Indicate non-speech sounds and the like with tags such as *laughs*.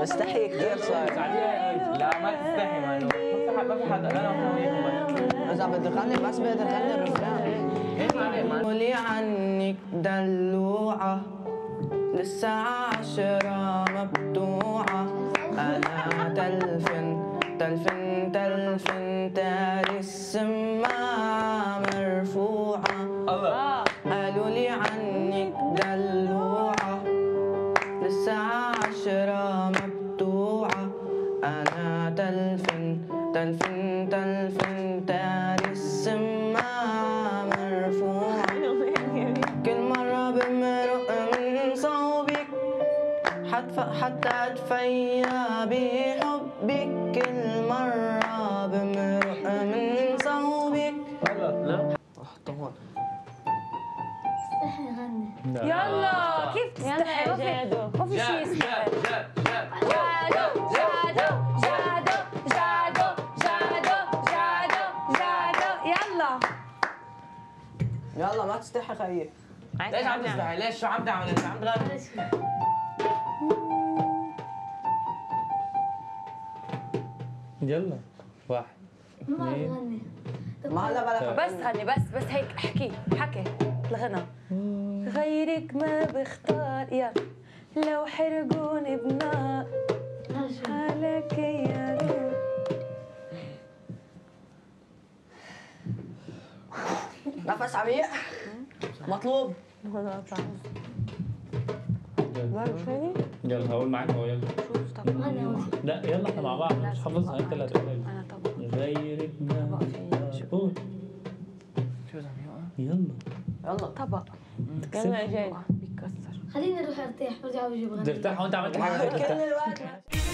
مستحي كثير صار. لا ما تستحي ما ما في حد أنا وياكم بس إذا بدي غني بس بدي غني الرفران. قولي عنك دلوعة. للساعة عشرة مبتوعة أنا تلفن تلفن تلفن تالي السماعة مرفوعة. الله. قالوا لي عنك دلوعة. للساعة عشرة أنا تلفن تلفن تلفن تالي السماعة مرفوعة كل مرة بمرق من صوبك حتى أتفيا بحبك. كل مرة بمرق من صوبك. لا طول استحي غني. يلا كيف تستحي؟ ما في ما في شيء يستحي. يلا ما تستحي خيي ليش عم تستحي ليش شو عم تعمل انت؟ عم تغني. يلا. واحد ما بعرف غني ما هلا بلا بس غني بس بس هيك احكي حكي. الغنى غيرك ما بختار يا لو حرقوني بنار حالك يا نفس عميق. مطلوب. يلا هقول معاك هو يلا. لا يلا إحنا مع بعض. مش حافظها انت اللي هتقولها لي. أنا طبعا. غيرك ما قول. يلا. يلا. طبق يلا جاي. بيكسر. خليني أروح أرتاح برجع بجيب غني ترتاح وانت عملت حاجة؟ *laughs* كل الوقت. *laughs*